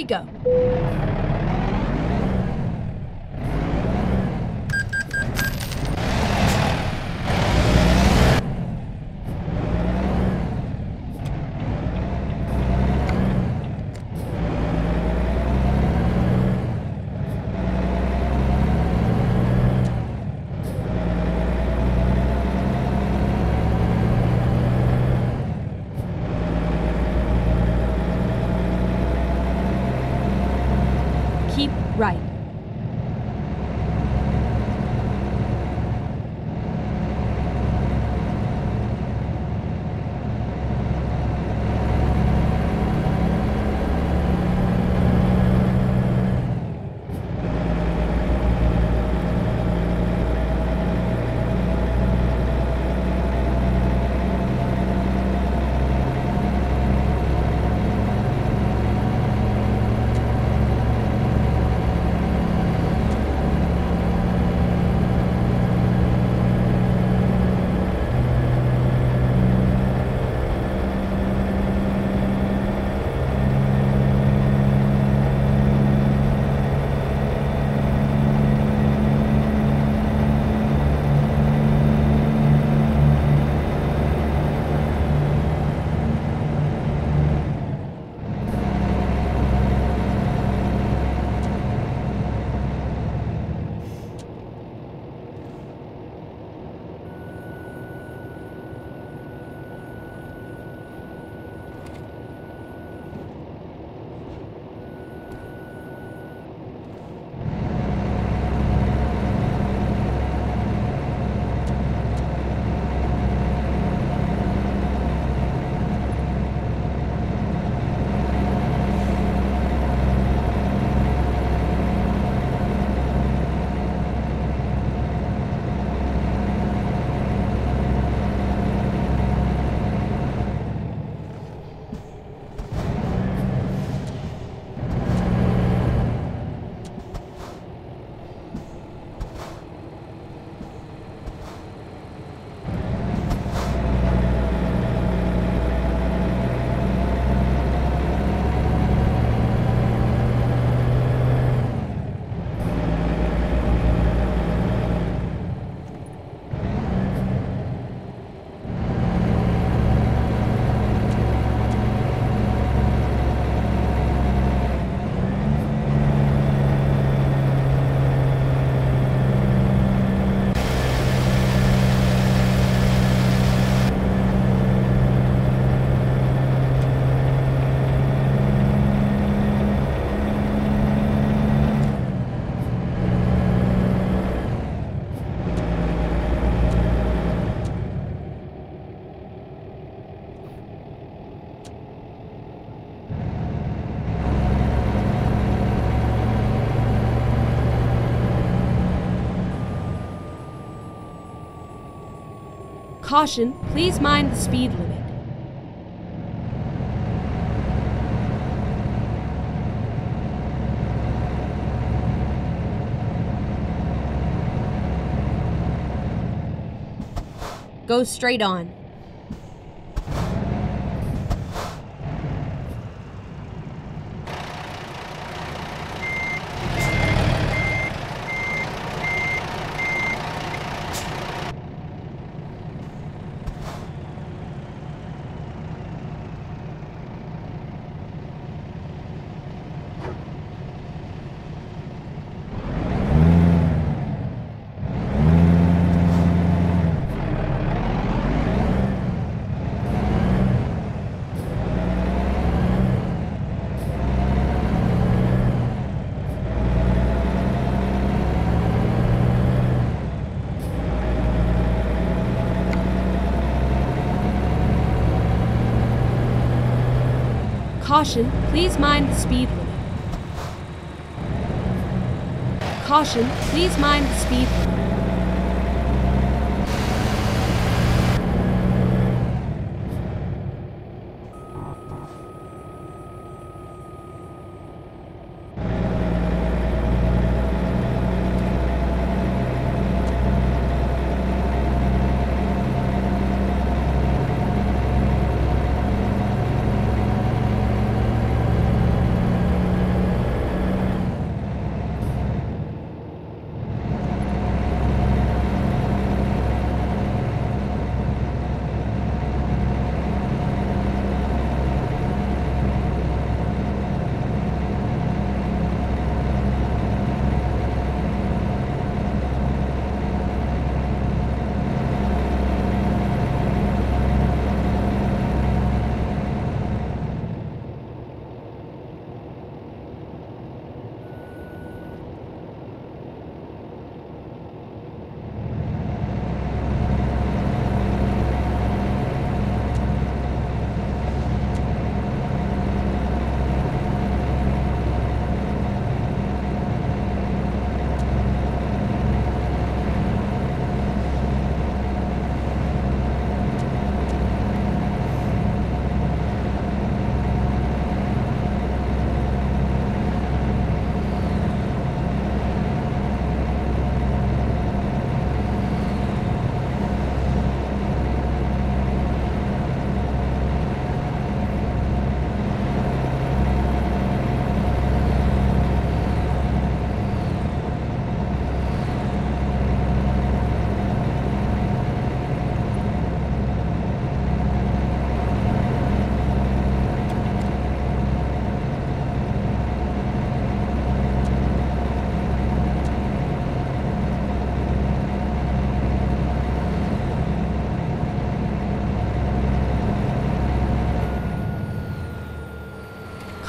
we go. Caution, please mind the speed limit. Go straight on. Caution, please mind the speed limit. Caution, please mind the speed limit.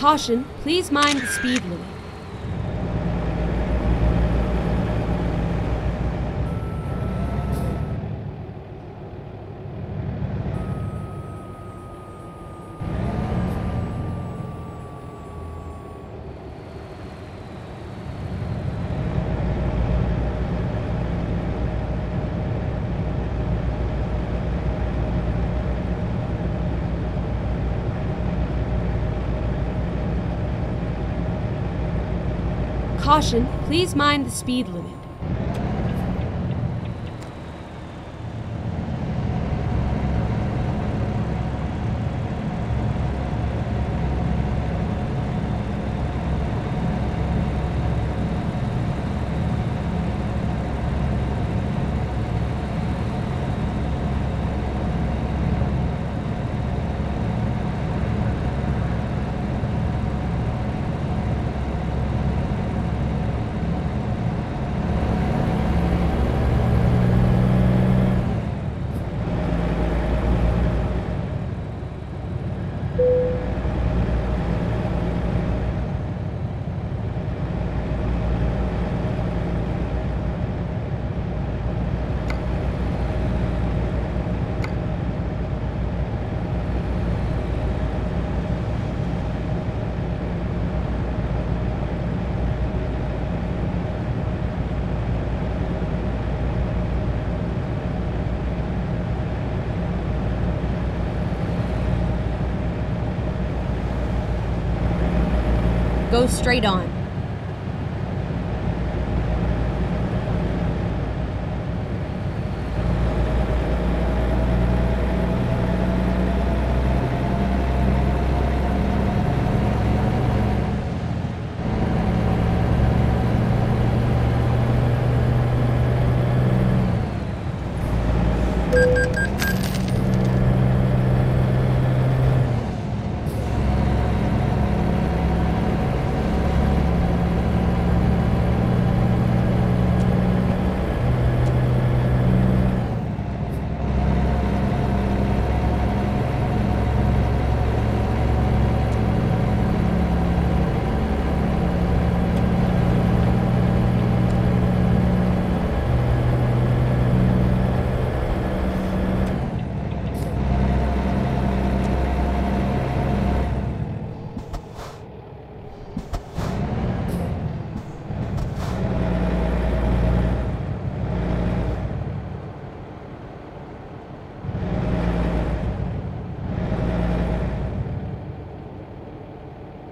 Caution, please mind the speed limit. Caution, please mind the speed limit. Go straight on.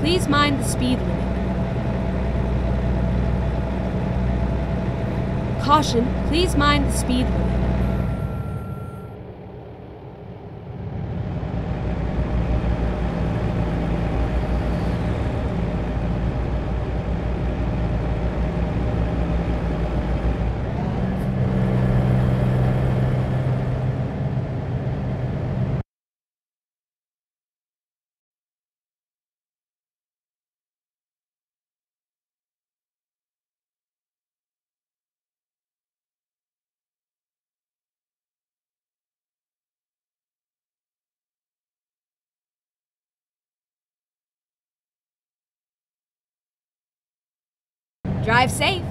Please mind the speed limit. Caution, please mind the speed limit. Drive safe.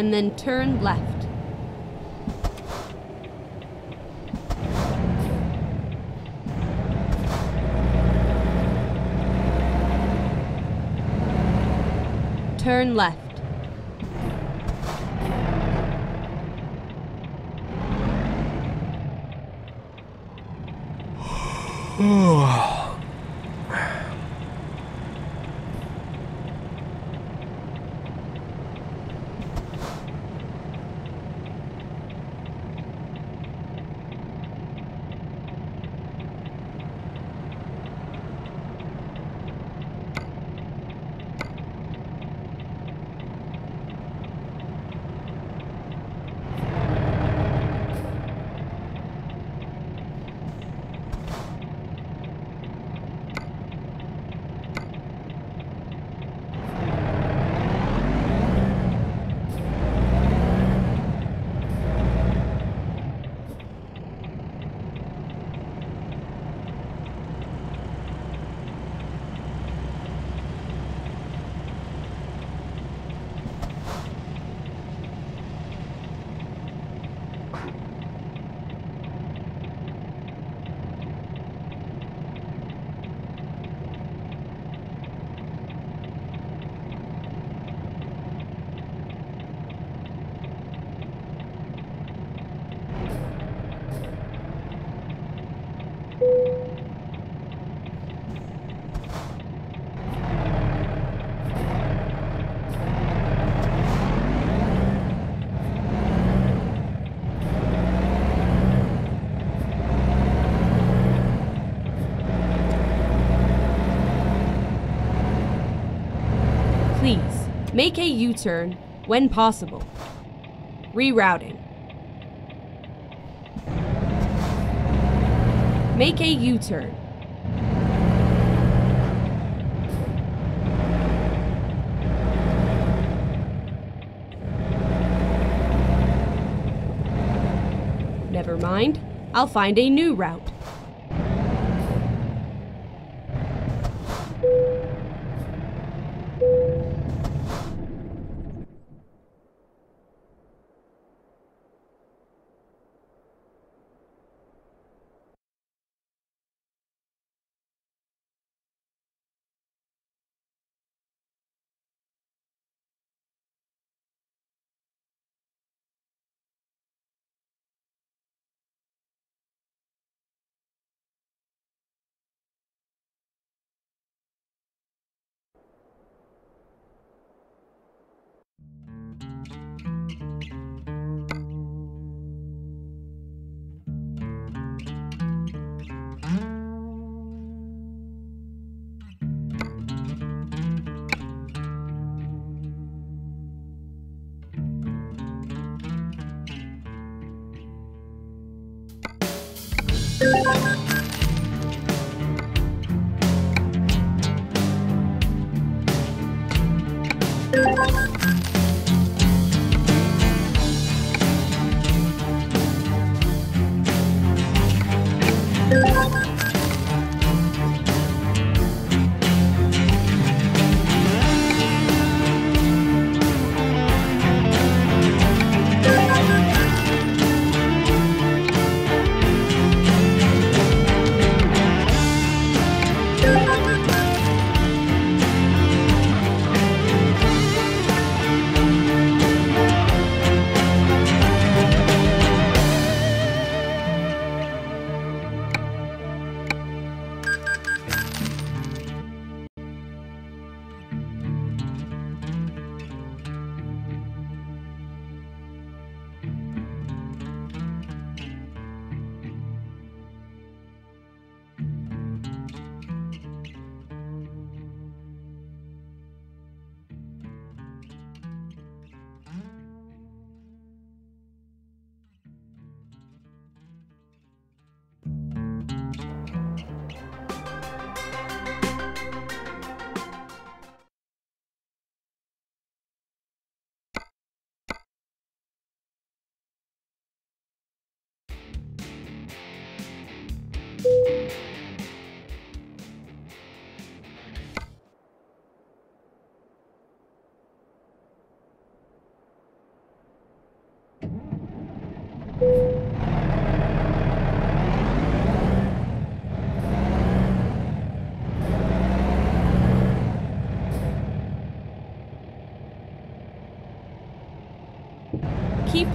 And then turn left. Turn left. Please, make a U-turn when possible. Rerouting. Make a U-turn. Never mind. I'll find a new route.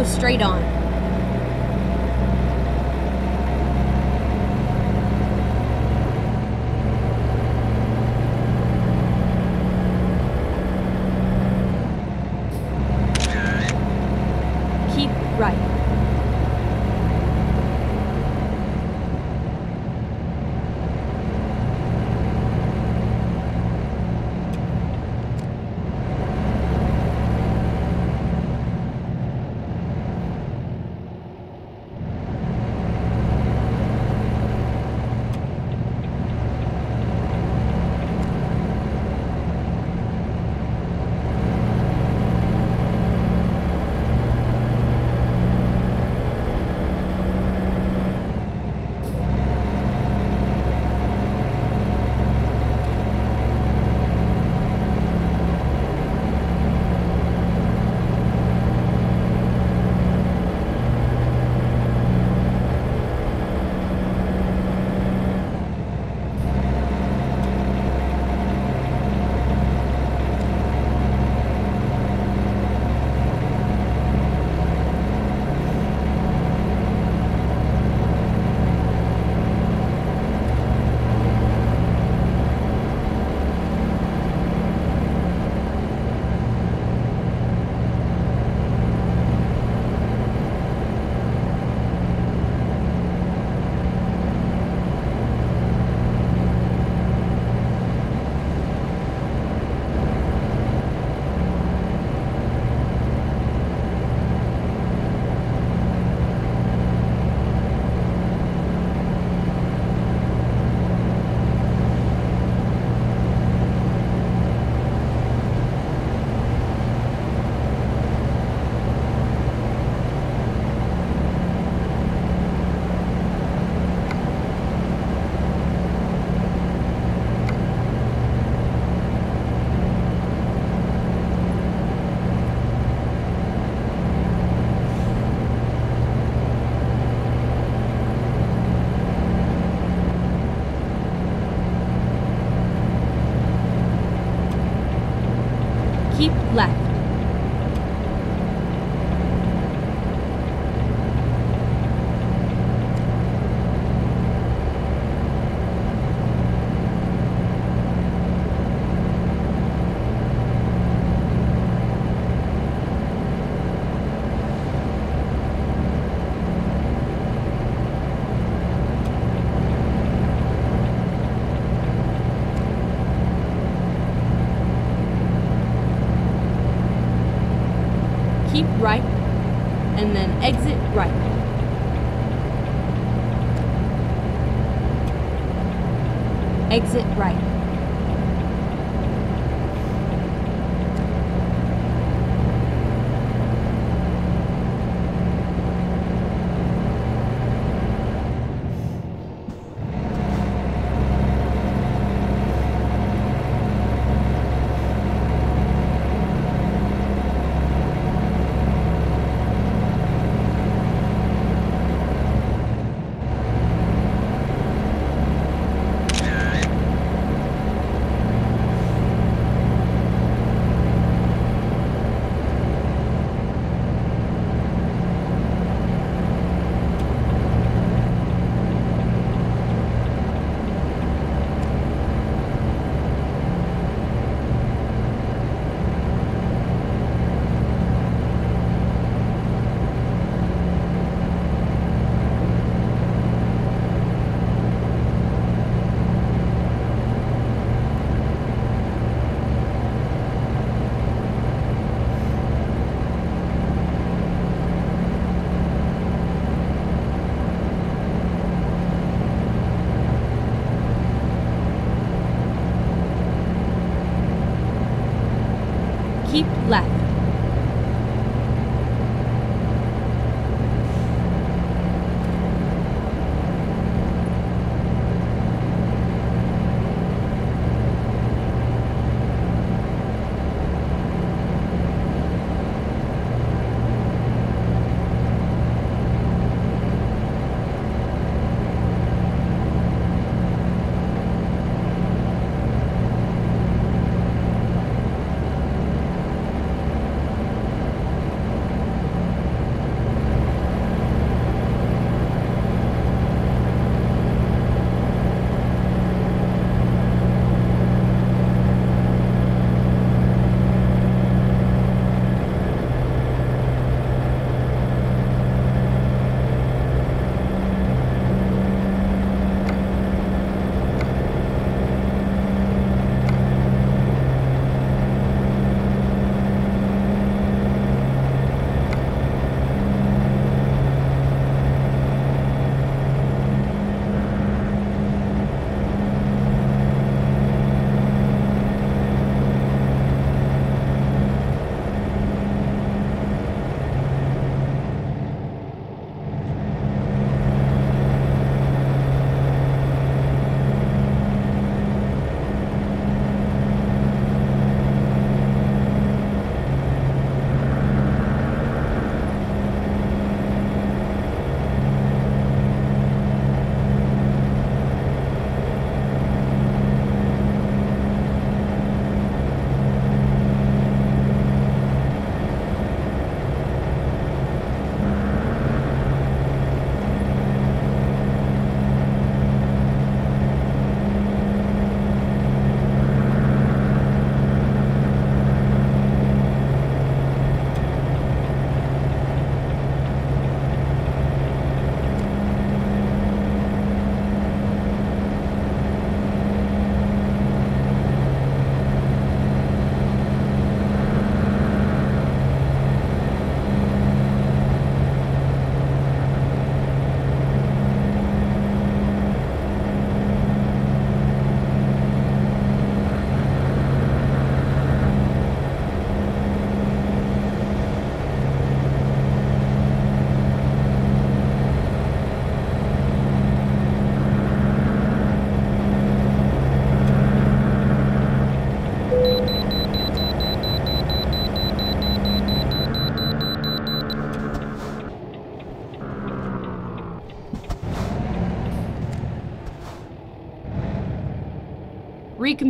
Go straight on.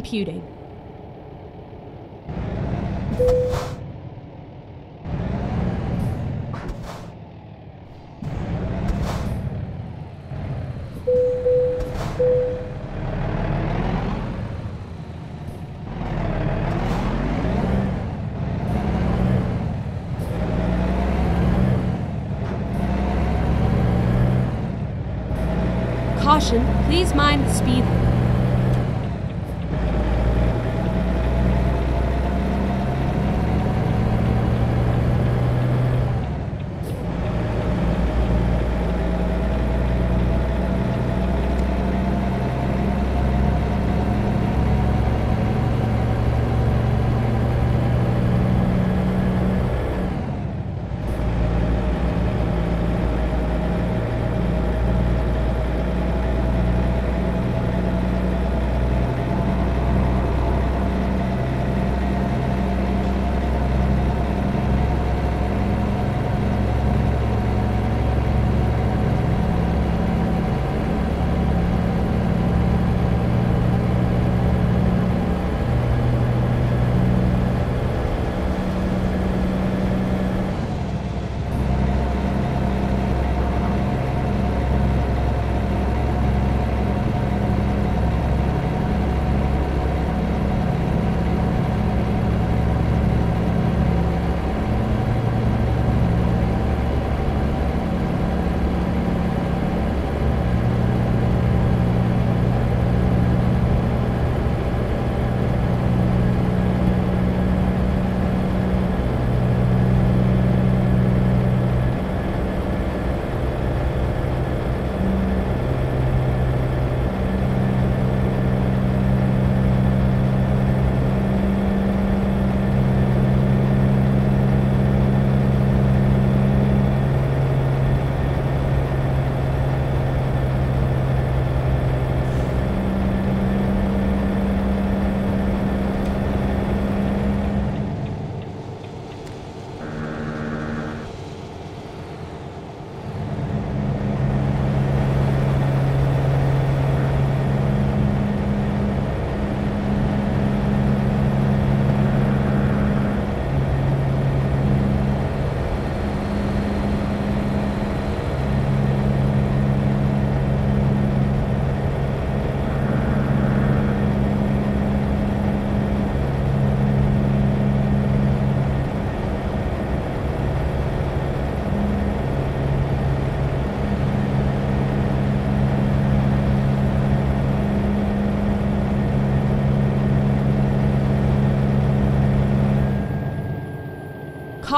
Recomputing.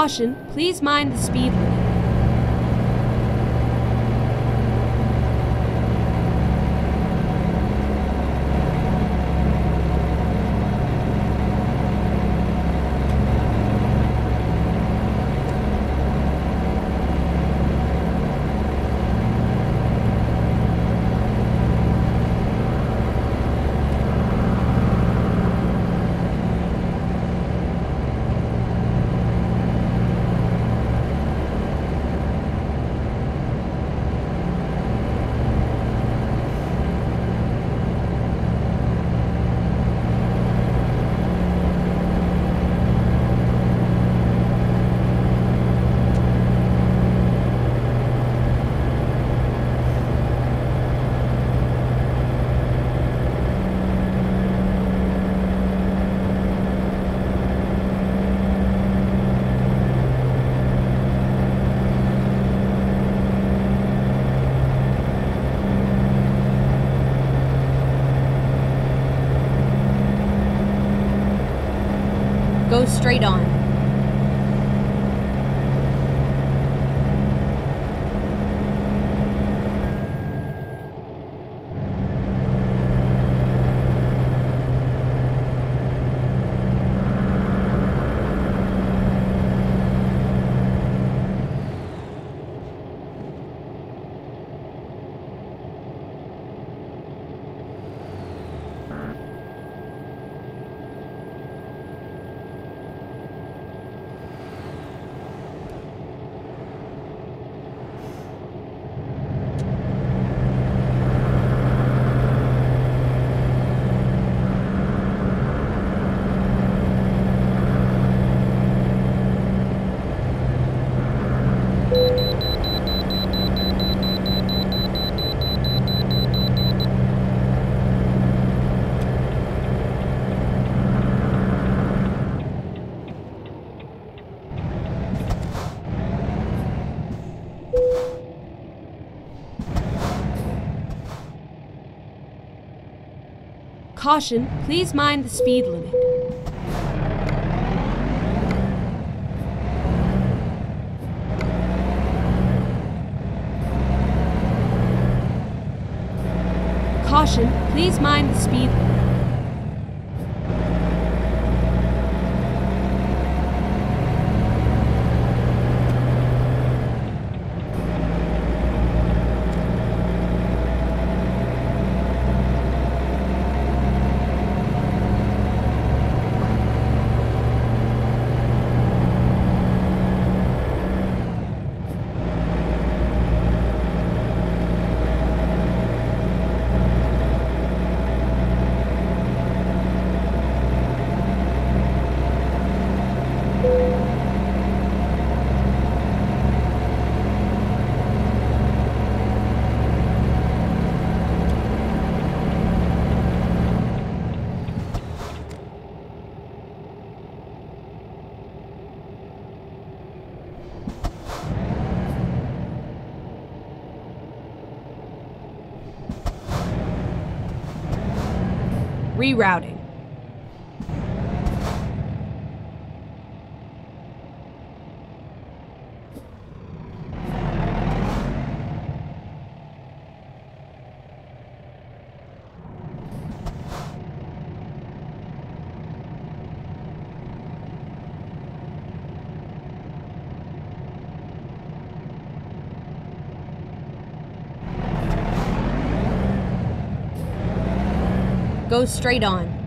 Caution, please mind the speed limit. Caution, please mind the speed limit. Caution, please mind the speed limit. Rerouting. Go straight on.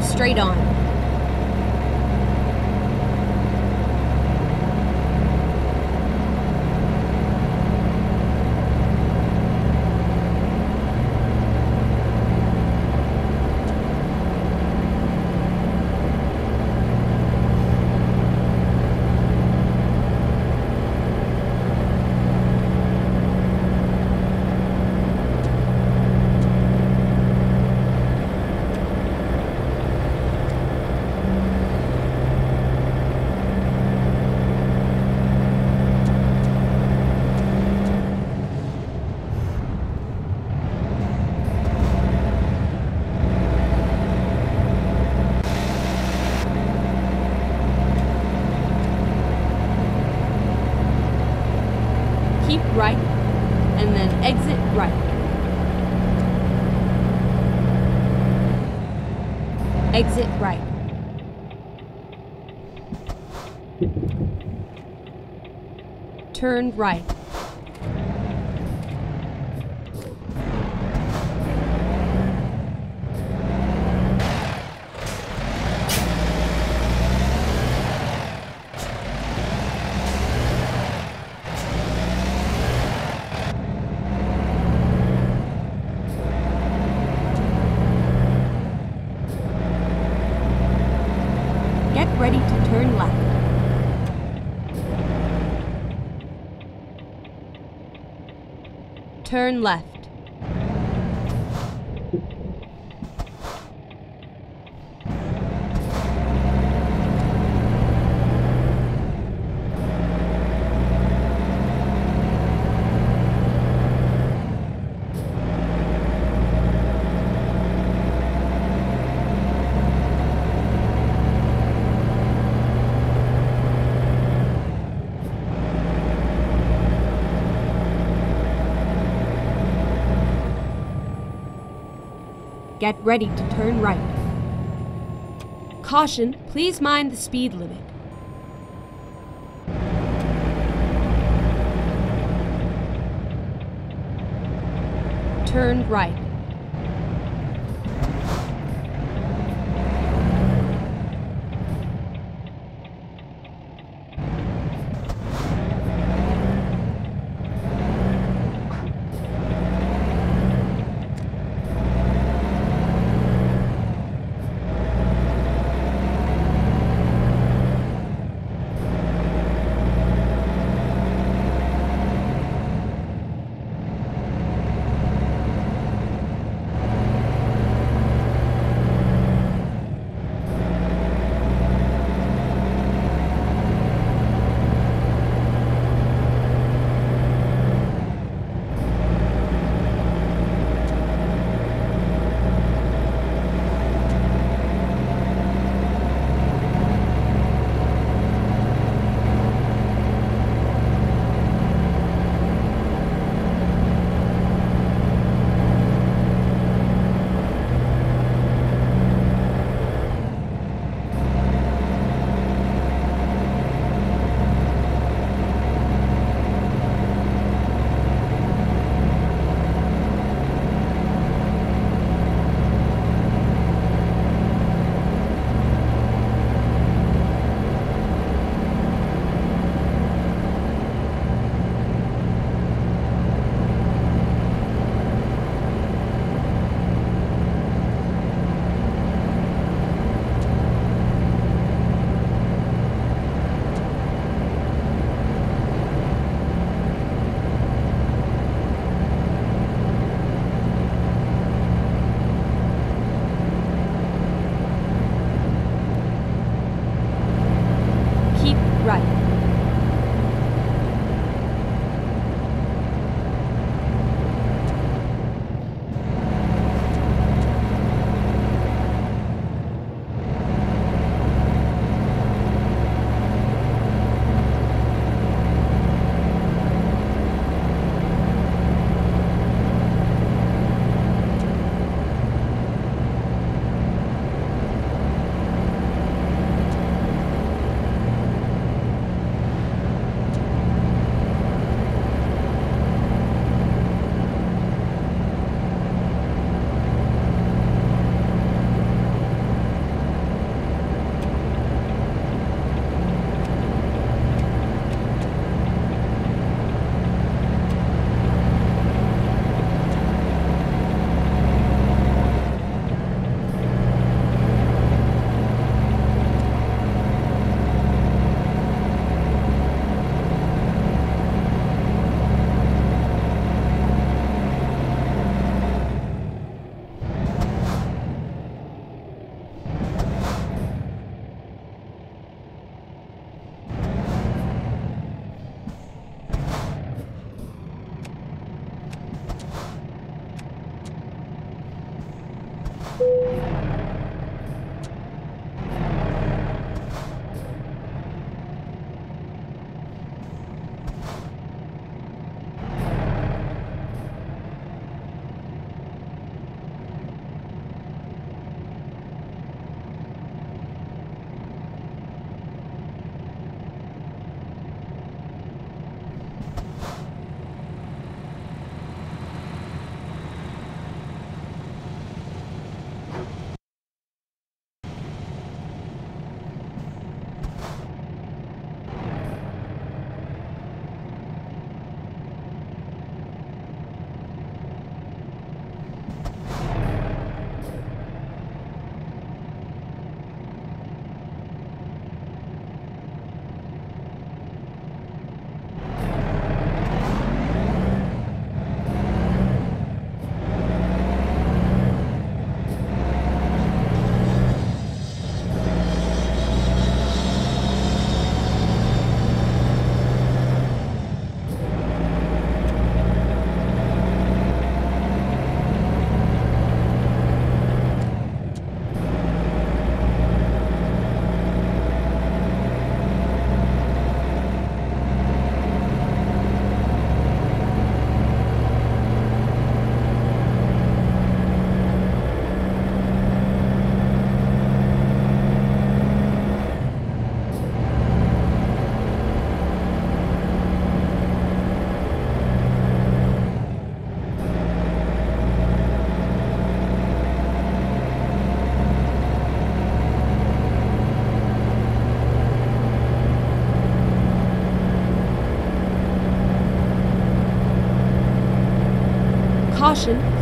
Straight on. Keep right, and then exit right. Exit right. Turn right. Get ready to turn left. Turn left. Get ready to turn right. Caution, please mind the speed limit. Turn right.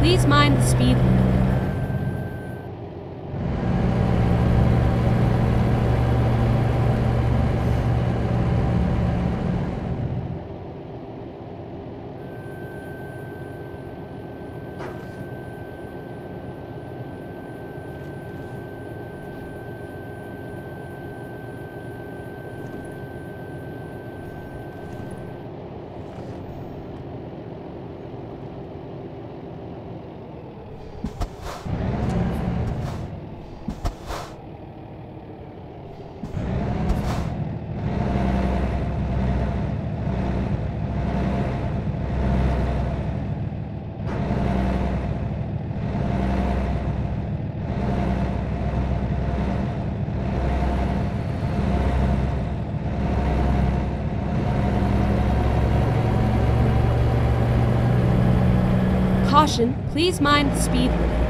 Please mind the speed limit. Caution, please mind the speed limit.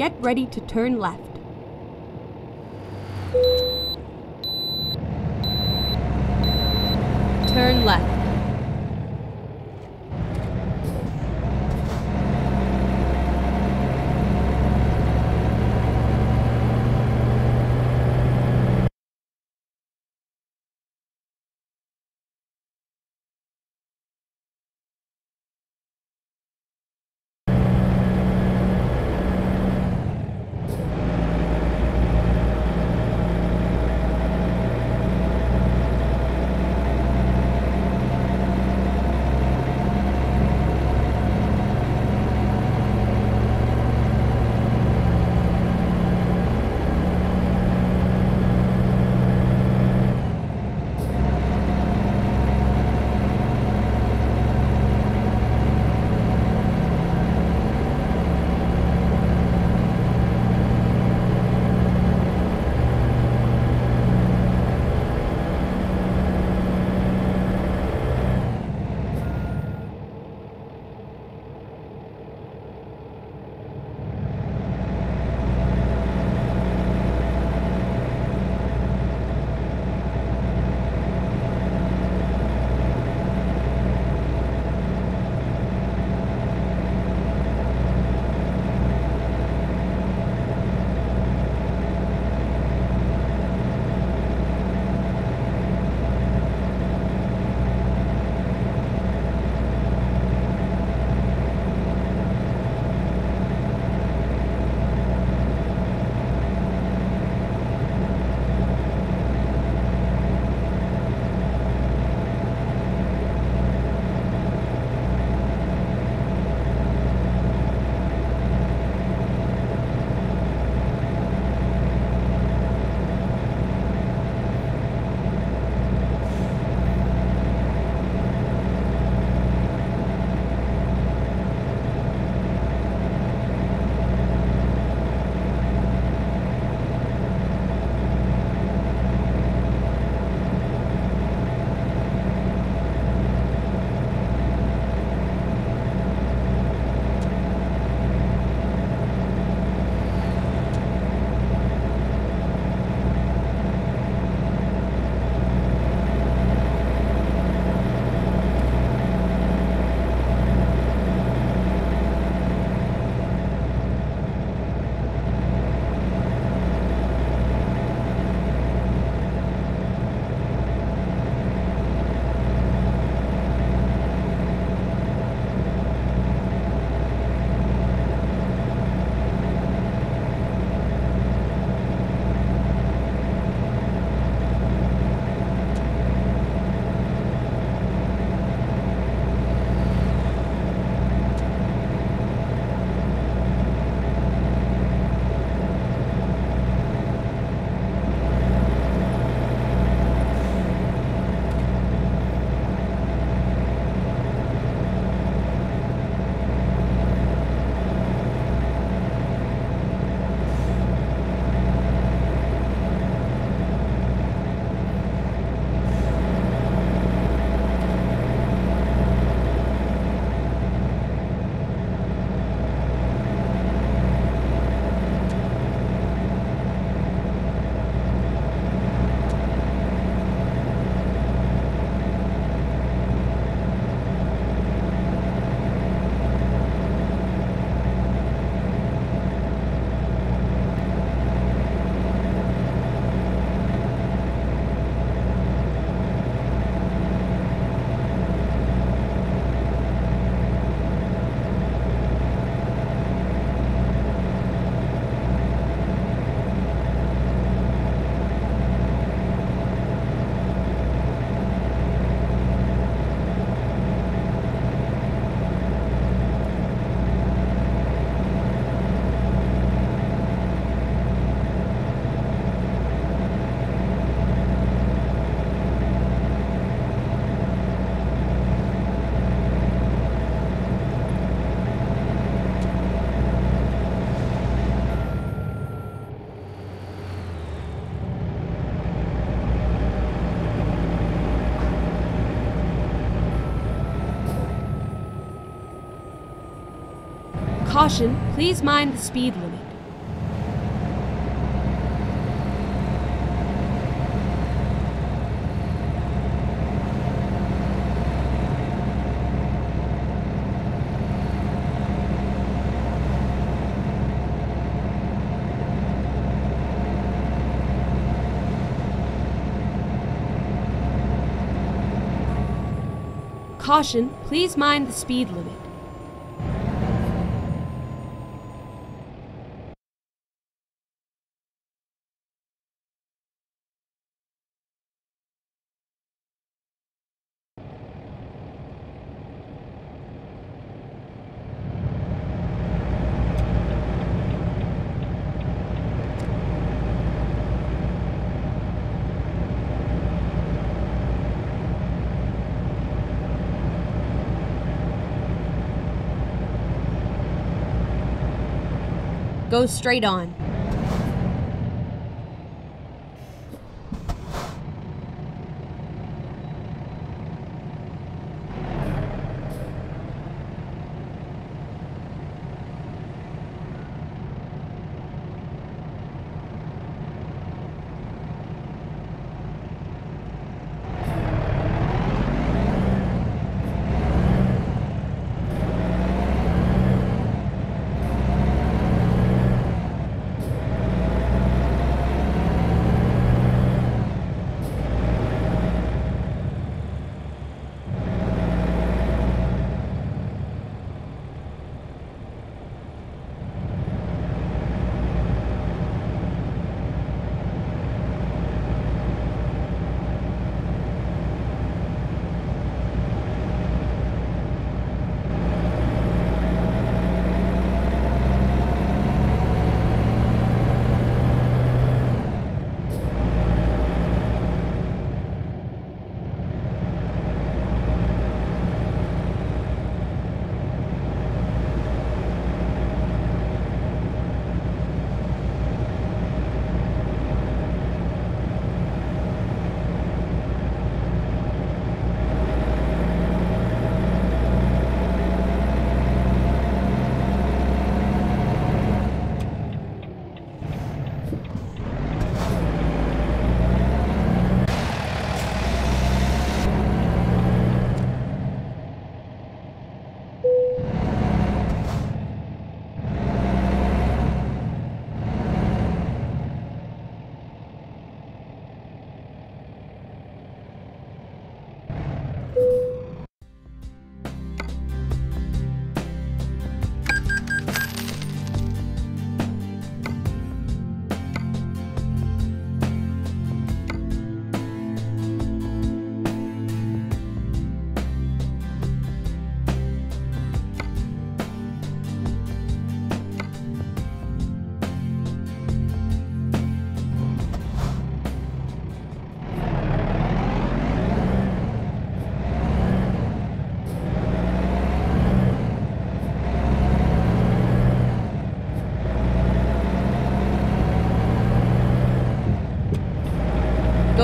Get ready to turn left. Caution, please mind the speed limit. Caution, please mind the speed limit. Go straight on.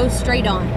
Go straight on.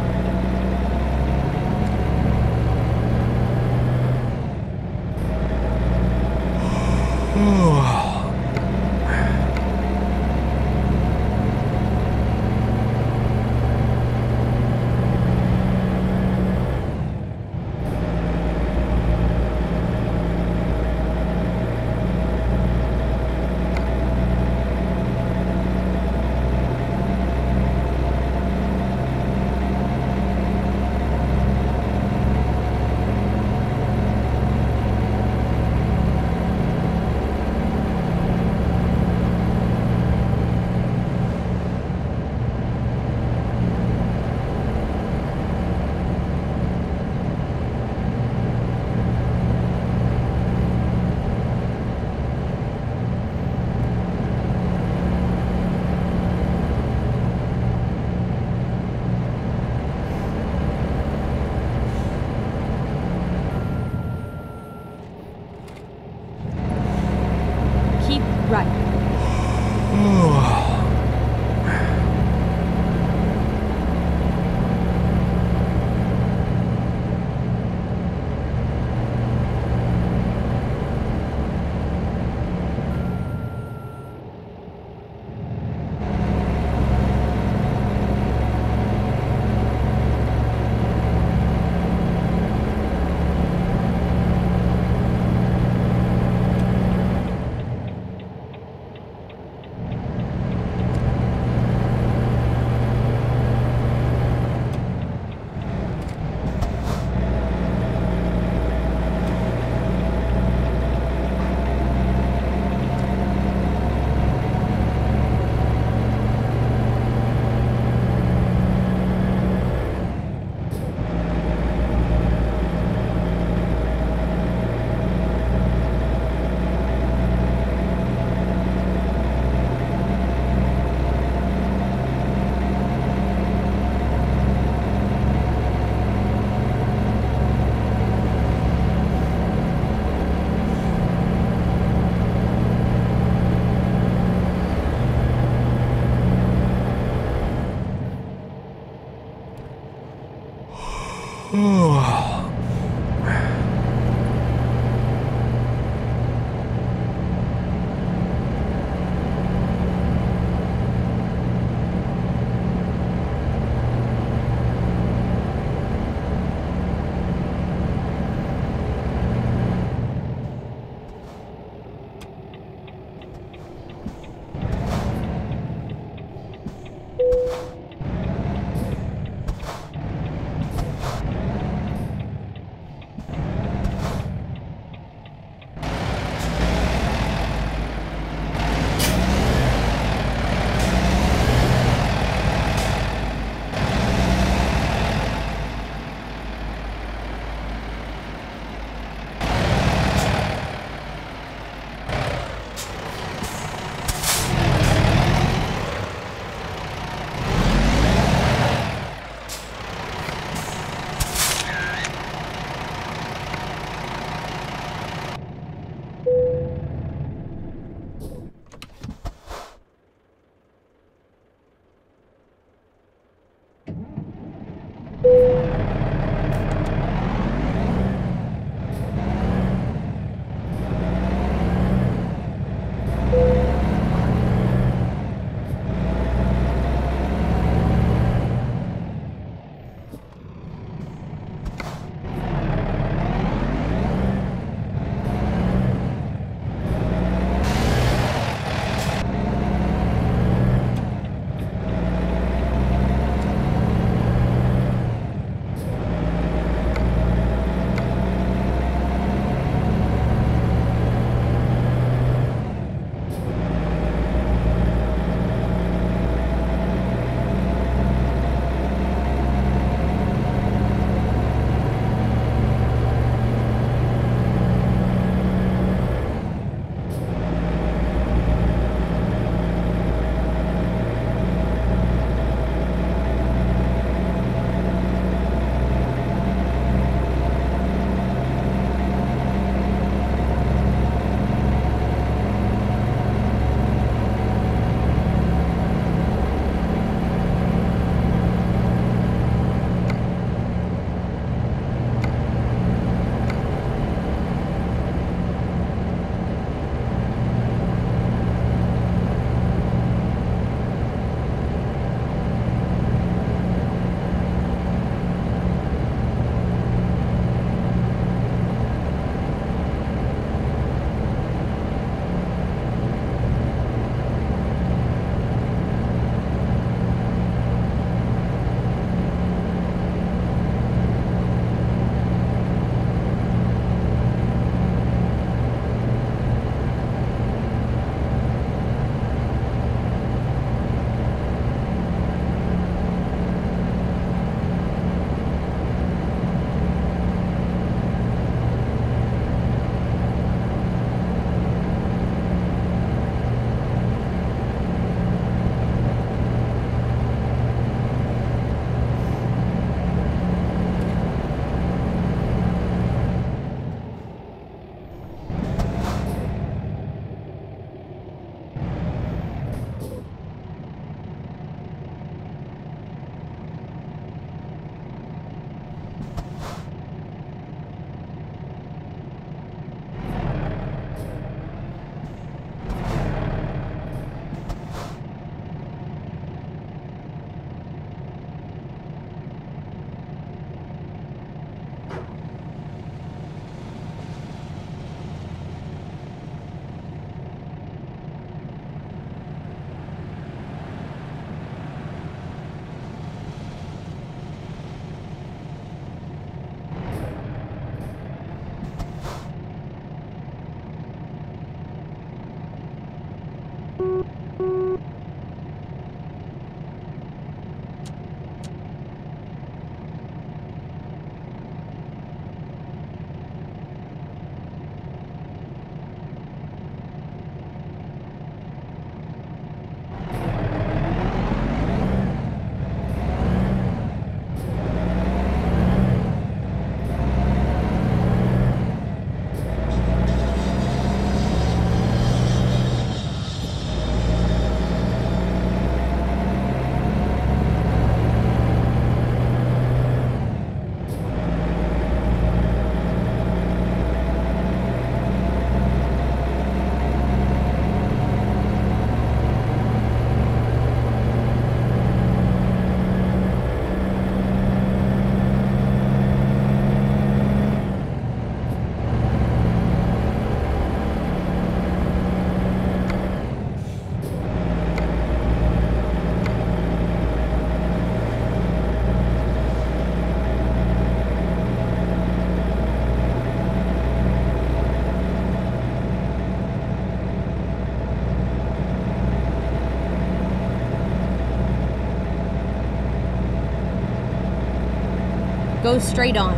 Go straight on.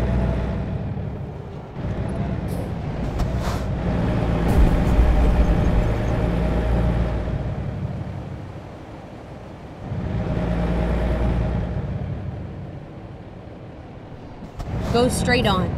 Go straight on.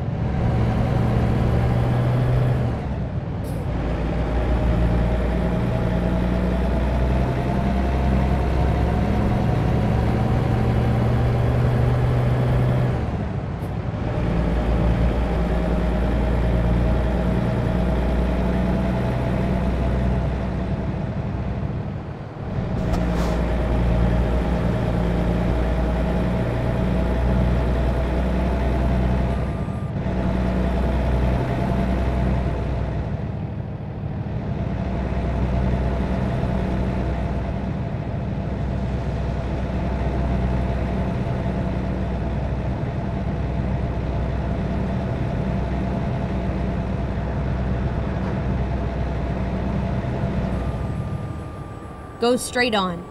Go straight on.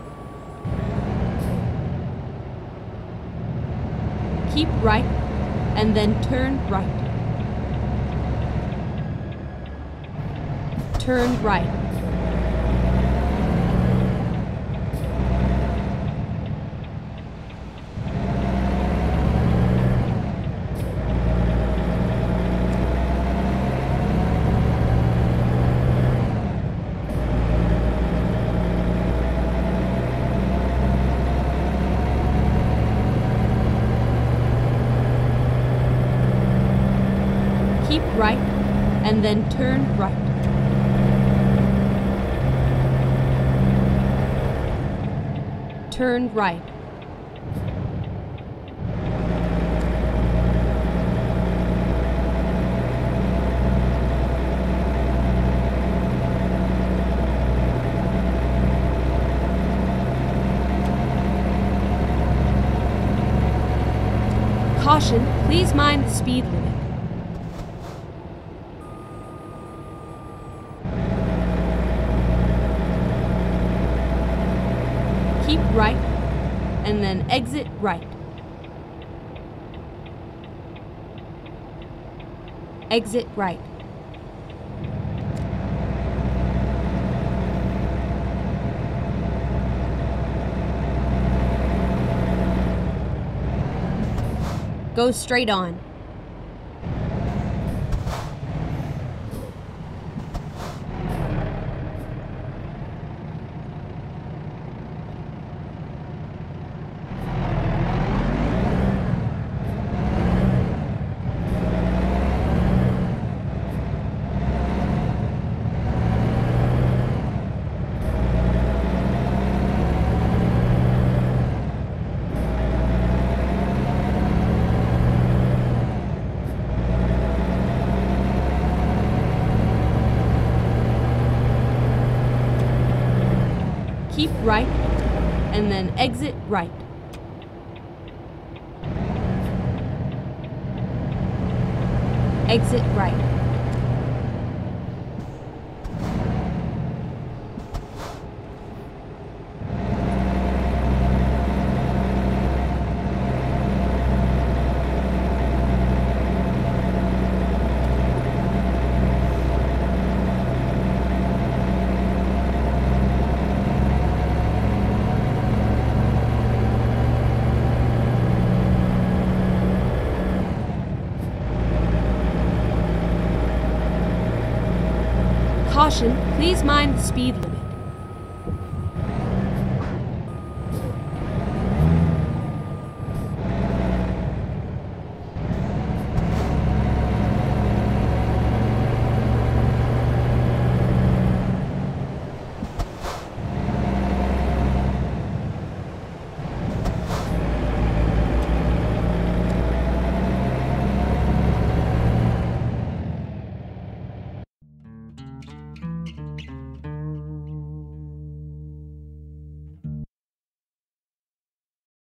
Keep right and then turn right. Turn right. Keep right and then turn right. Turn right. Caution, please mind the speed limit. Keep right and then exit right. Exit right. Go straight on. Keep right and then exit right. Exit right. Caution, please mind the speed.